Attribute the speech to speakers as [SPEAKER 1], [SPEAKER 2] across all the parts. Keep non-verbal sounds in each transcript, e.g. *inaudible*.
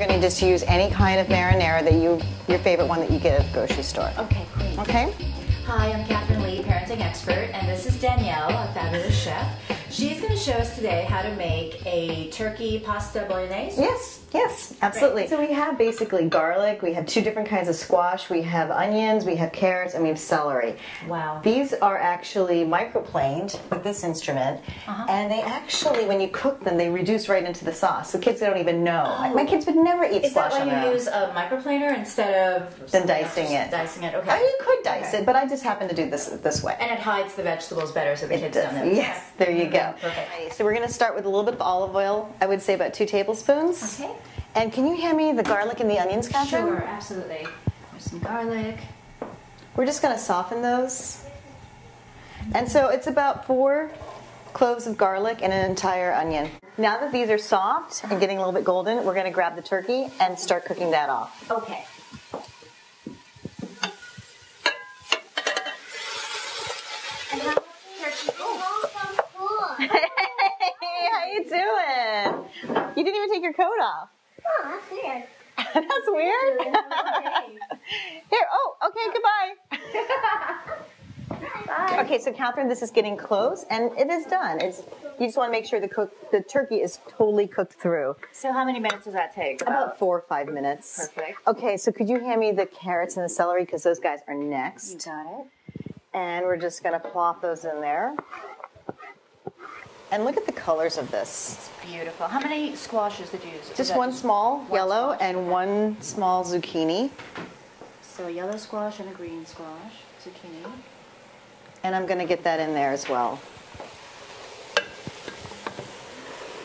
[SPEAKER 1] going to just use any kind of marinara that you, your favorite one that you get at the grocery store.
[SPEAKER 2] Okay, great.
[SPEAKER 1] Okay?
[SPEAKER 2] Hi, I'm Catherine Lee, parenting expert, and this is Danielle, a fabulous chef. She's going to show us today how to make a turkey pasta bolognese.
[SPEAKER 1] Yes, yes, absolutely. So we have basically garlic, we have two different kinds of squash, we have onions, we have carrots, and we have celery.
[SPEAKER 2] Wow.
[SPEAKER 1] These are actually microplaned with this instrument,
[SPEAKER 2] Uh-huh.
[SPEAKER 1] and they actually, when you cook them, they reduce right into the sauce. So kids don't even know. Like, my kids would never eat
[SPEAKER 2] Oh. Is
[SPEAKER 1] squash
[SPEAKER 2] that why you use a microplaner instead of
[SPEAKER 1] Then
[SPEAKER 2] something else,
[SPEAKER 1] dicing it.
[SPEAKER 2] Dicing it,
[SPEAKER 1] Oh,
[SPEAKER 2] okay.
[SPEAKER 1] you could dice
[SPEAKER 2] Okay.
[SPEAKER 1] it, but I just happen to do this this way.
[SPEAKER 2] And it hides the vegetables better so the
[SPEAKER 1] It
[SPEAKER 2] kids
[SPEAKER 1] does.
[SPEAKER 2] don't know.
[SPEAKER 1] Yes, there you go.
[SPEAKER 2] Perfect.
[SPEAKER 1] So we're going to start with a little bit of olive oil. I would say about two tablespoons.
[SPEAKER 2] Okay.
[SPEAKER 1] And can you hand me the garlic and the onions, Catherine?
[SPEAKER 2] Sure, absolutely. There's some garlic.
[SPEAKER 1] We're just going to soften those. And so it's about four cloves of garlic and an entire onion. Now that these are soft and getting a little bit golden, we're going to grab the turkey and start cooking that off.
[SPEAKER 2] Okay. And how much turkey? Oh,
[SPEAKER 1] Hey, how you doing? You didn't even take your coat off.
[SPEAKER 3] Oh, that's weird. *laughs*
[SPEAKER 1] That's weird. *laughs* Here, oh, okay, goodbye. *laughs* Bye. Okay, so Catherine, this is getting close, and it is done. It's you just want to make sure the cook the turkey is totally cooked through.
[SPEAKER 2] So how many minutes does that take?
[SPEAKER 1] About four or five minutes.
[SPEAKER 2] Perfect.
[SPEAKER 1] Okay, so could you hand me the carrots and the celery because those guys are next,
[SPEAKER 2] got it.
[SPEAKER 1] and we're just gonna plop those in there. And look at the colors of this.
[SPEAKER 2] It's beautiful. How many squashes did you use?
[SPEAKER 1] Just one small
[SPEAKER 2] one
[SPEAKER 1] yellow
[SPEAKER 2] squash?
[SPEAKER 1] and one small zucchini.
[SPEAKER 2] So a yellow squash and a green squash, zucchini.
[SPEAKER 1] And I'm going to get that in there as well.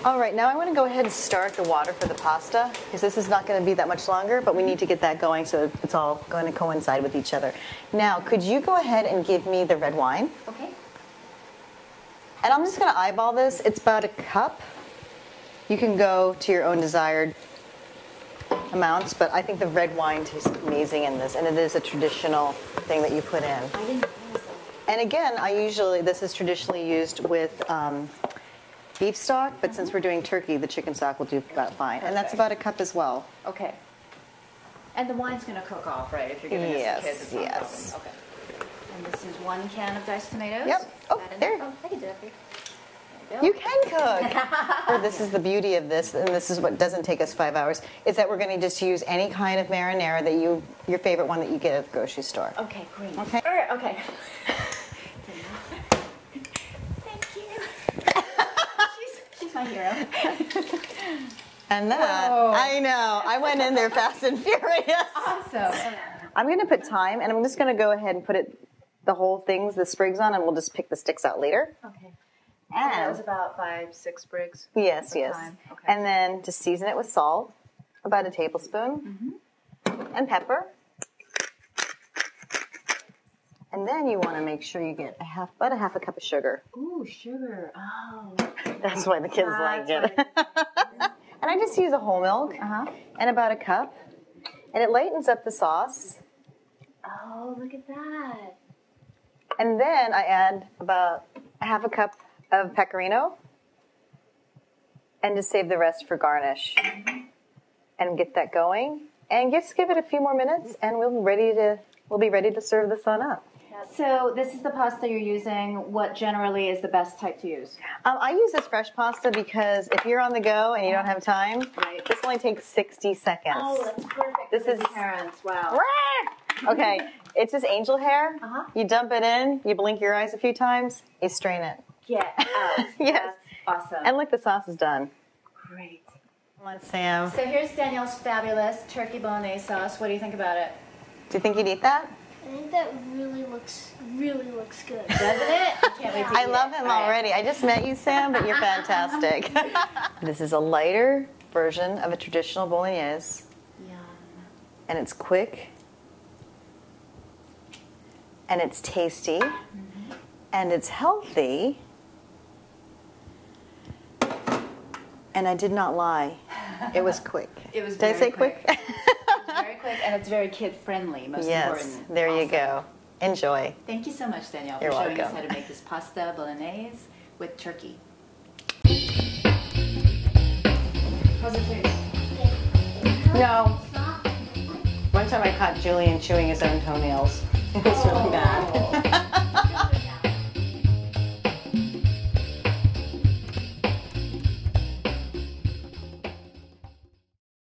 [SPEAKER 1] All right, now I want to go ahead and start the water for the pasta because this is not going to be that much longer, but we need to get that going so it's all going to coincide with each other. Now, could you go ahead and give me the red wine?
[SPEAKER 2] Okay.
[SPEAKER 1] And I'm just going to eyeball this. It's about a cup. You can go to your own desired amounts, but I think the red wine tastes amazing in this, and it is a traditional thing that you put in.
[SPEAKER 2] I didn't realize that.
[SPEAKER 1] And again, I usually, this is traditionally used with um, beef stock, but since we're doing turkey, the chicken stock will do about fine. And that's about a cup as well.
[SPEAKER 2] Okay. And the wine's going to cook off, right? If you're giving this
[SPEAKER 1] Yes,
[SPEAKER 2] to kids, it's
[SPEAKER 1] yes.
[SPEAKER 2] Okay. Is one can of diced tomatoes.
[SPEAKER 1] Yep. Oh, there.
[SPEAKER 2] Oh, I can do that for you.
[SPEAKER 1] You can cook. *laughs* or this is the beauty of this, and this is what doesn't take us five hours, is that we're going to just use any kind of marinara that you, your favorite one that you get at the grocery store.
[SPEAKER 2] Okay, great.
[SPEAKER 1] Okay.
[SPEAKER 2] All right, okay. Thank you. she's, she's my hero.
[SPEAKER 1] And that,
[SPEAKER 2] Whoa.
[SPEAKER 1] I know, I went in there fast and furious.
[SPEAKER 2] Awesome.
[SPEAKER 1] I'm going to put thyme, and I'm just going to go ahead and put it, the whole things, the sprigs on, and we'll just pick the sticks out later.
[SPEAKER 2] Okay. That
[SPEAKER 1] And
[SPEAKER 2] was about five, six sprigs.
[SPEAKER 1] Yes, yes.
[SPEAKER 2] Okay.
[SPEAKER 1] And then to season it with salt, about a tablespoon,
[SPEAKER 2] Mm-hmm.
[SPEAKER 1] and pepper. And then you want to make sure you get a half, about a half a cup of sugar.
[SPEAKER 2] Ooh, sugar. Oh.
[SPEAKER 1] That's why the kids like it. *laughs* and I just use a whole milk
[SPEAKER 2] Uh-huh.
[SPEAKER 1] and about a cup, and it lightens up the sauce.
[SPEAKER 2] Oh, look at that.
[SPEAKER 1] And then I add about a half a cup of pecorino, and just save the rest for garnish. And get that going, and just give it a few more minutes, and we'll ready to we'll be ready to serve this on up.
[SPEAKER 2] So this is the pasta you're using. What generally is the best type to use?
[SPEAKER 1] Um, I use this fresh pasta because if you're on the go and you don't have time,
[SPEAKER 2] Right.
[SPEAKER 1] this only takes 60 seconds.
[SPEAKER 2] Oh, that's perfect.
[SPEAKER 1] This is-
[SPEAKER 2] parents. Wow.
[SPEAKER 1] okay, it's just angel hair.
[SPEAKER 2] Uh-huh.
[SPEAKER 1] You dump it in, you blink your eyes a few times, you strain it.
[SPEAKER 2] Get out. *laughs*
[SPEAKER 1] Yes.
[SPEAKER 2] That's awesome.
[SPEAKER 1] And look, the sauce is done.
[SPEAKER 2] great.
[SPEAKER 1] Come on, Sam.
[SPEAKER 2] So here's Danielle's fabulous turkey bolognese sauce. What do you think about it?
[SPEAKER 1] Do you think you'd eat that?
[SPEAKER 3] I think that really looks really looks good.
[SPEAKER 2] Doesn't it? I can't wait to
[SPEAKER 1] I
[SPEAKER 2] eat
[SPEAKER 1] love
[SPEAKER 2] it.
[SPEAKER 1] him
[SPEAKER 2] All right.
[SPEAKER 1] already. I just met you, Sam, but you're fantastic. *laughs* *laughs* this is a lighter version of a traditional bolognese,
[SPEAKER 2] Yum.
[SPEAKER 1] and it's quick, and it's tasty, and it's healthy. And I did not lie. It was *laughs* quick.
[SPEAKER 2] It was
[SPEAKER 1] Did I
[SPEAKER 2] very
[SPEAKER 1] say quick?
[SPEAKER 2] quick. *laughs* Very quick, and it's very kid friendly. Most
[SPEAKER 1] yes.
[SPEAKER 2] important.
[SPEAKER 1] There you go. Enjoy.
[SPEAKER 2] Thank you so much, Danielle,
[SPEAKER 1] You're
[SPEAKER 2] for showing us how to make this pasta bolognese with turkey. How's it taste?
[SPEAKER 1] No. One time I caught Julian chewing his own toenails. *laughs* It was really.